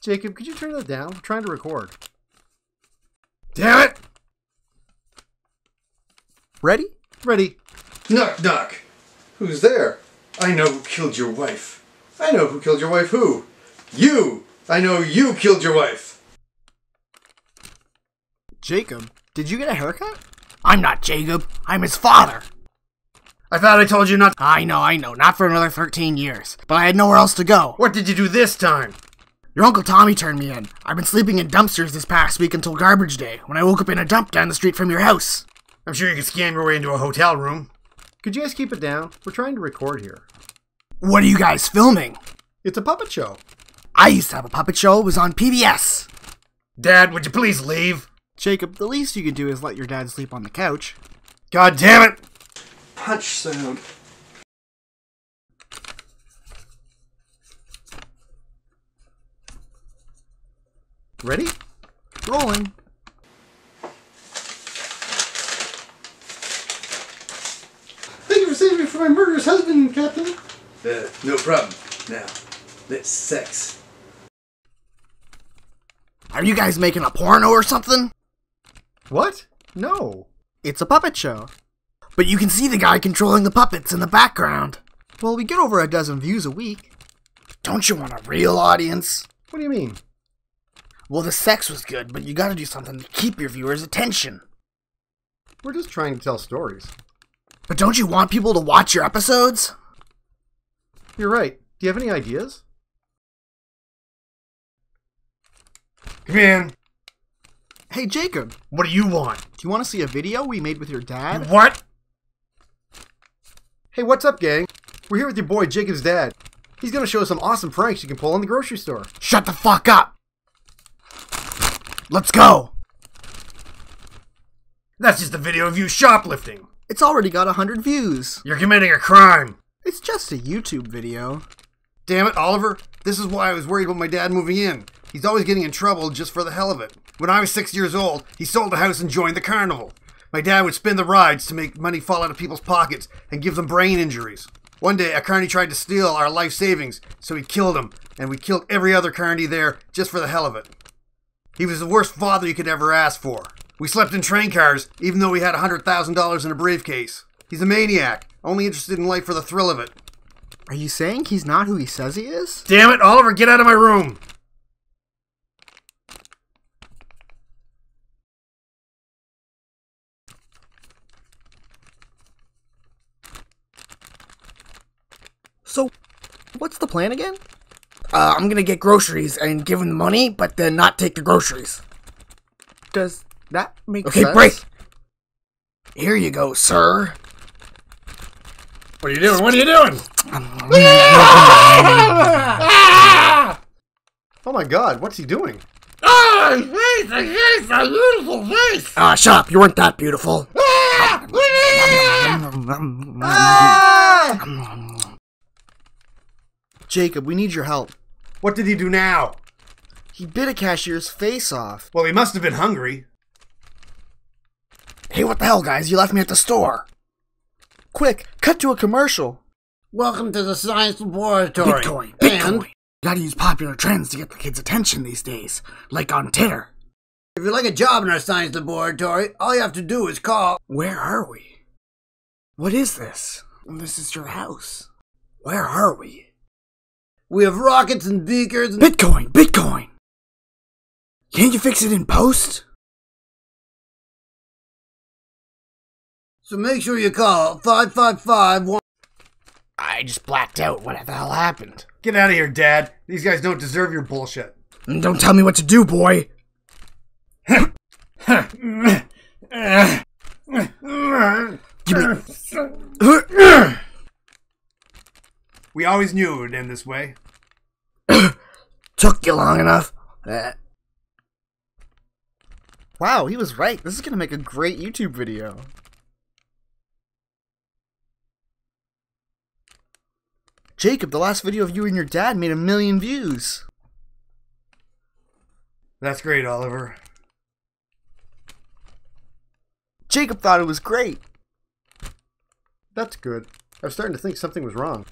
Jacob, could you turn that down? We're trying to record. Damn it! Ready? Ready. Knock, knock. Who's there? I know who killed your wife. I know who killed your wife. Who? You! I know you killed your wife. Jacob, did you get a haircut? I'm not Jacob. I'm his father. I thought I told you not. I know, I know. Not for another 13 years. But I had nowhere else to go. What did you do this time? Your Uncle Tommy turned me in. I've been sleeping in dumpsters this past week until garbage day, when I woke up in a dump down the street from your house. I'm sure you can scam your way into a hotel room. Could you guys keep it down? We're trying to record here. What are you guys filming? It's a puppet show. I used to have a puppet show. It was on PBS. Dad, would you please leave? Jacob, the least you could do is let your dad sleep on the couch. God damn it! Punch sound. Ready? Rolling. Thank you for saving me from my murderous husband, Captain. Uh, no problem. Now, let's sex. Are you guys making a porno or something? What? No. It's a puppet show. But you can see the guy controlling the puppets in the background. Well, we get over a dozen views a week. Don't you want a real audience? What do you mean? Well, the sex was good, but you gotta do something to keep your viewers' attention. We're just trying to tell stories. But don't you want people to watch your episodes? You're right. Do you have any ideas? Come in. Hey, Jacob, What do you want? do you want to see a video we made with your dad? What? Hey, what's up, gang? We're here with your boy Jacob's dad. He's gonna show us some awesome pranks you can pull in the grocery store. Shut the fuck up! Let's go! That's just a video of you shoplifting. It's already got a hundred views. You're committing a crime. It's just a YouTube video. Damn it, Oliver. This is why I was worried about my dad moving in. He's always getting in trouble just for the hell of it. When I was six years old, he sold a house and joined the carnival. My dad would spin the rides to make money fall out of people's pockets and give them brain injuries. One day, a carny tried to steal our life savings, so we killed him, and we killed every other carny there just for the hell of it. He was the worst father you could ever ask for. We slept in train cars, even though we had $100,000 in a briefcase. He's a maniac, only interested in life for the thrill of it. Are you saying he's not who he says he is? Damn it, Oliver, get out of my room! So, what's the plan again? Uh, I'm gonna get groceries and give him the money, but then not take the groceries. Does that make Okay, sense? Okay, break! Here you go, sir. What are you doing? What are you doing? Oh my god, what's he doing? Oh beautiful face! Ah, shut up. You weren't that beautiful. Ah, ah. Jacob, we need your help. What did he do now? He bit a cashier's face off. Well, he must have been hungry. Hey, what the hell, guys? You left me at the store. Quick, cut to a commercial. Welcome to the science laboratory. Bitcoin. And Bitcoin. You gotta use popular trends to get the kids' attention these days, like on Titter. if you'd like a job in our science laboratory, all you have to do is call. Where are we? What is this? This is your house. Where are we? We have rockets and beakers and Bitcoin! Bitcoin! Can't you fix it in post? so make sure you call 555 one. I just blacked out. What the hell happened? Get out of here, Dad. These guys don't deserve your bullshit. Don't tell me what to do, boy. Give me. We always knew it would end this way. Took you long enough. Wow, he was right. This is gonna make a great YouTube video. Jacob, the last video of you and your dad made a million views. That's great, Oliver. Jacob thought it was great. That's good. I was starting to think something was wrong.